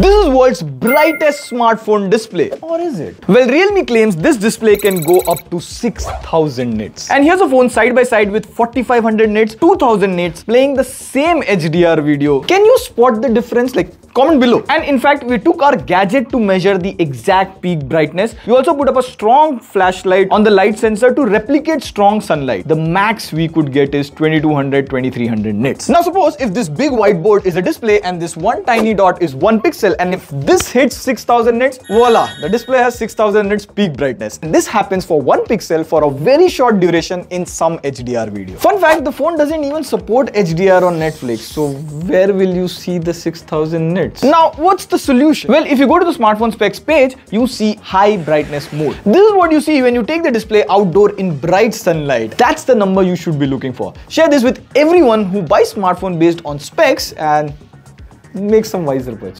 This is world's brightest smartphone display. Or is it? Well, Realme claims this display can go up to 6000 nits. And here's a phone side by side with 4500 nits, 2000 nits, playing the same HDR video. Can you spot the difference? Like, comment below. And in fact, we took our gadget to measure the exact peak brightness. We also put up a strong flashlight on the light sensor to replicate strong sunlight. The max we could get is 2200, 2300 nits. Now suppose if this big whiteboard is a display and this one tiny dot is one pixel and if this hits 6000 nits, voila, the display has 6000 nits peak brightness. And this happens for one pixel for a very short duration in some HDR video. Fun fact, the phone doesn't even support HDR on Netflix. So where will you see the 6000 nits? Now, what's the solution? Well, if you go to the smartphone specs page, you see high brightness mode. This is what you see when you take the display outdoor in bright sunlight. That's the number you should be looking for. Share this with everyone who buys smartphone based on specs and make some wiser purchase.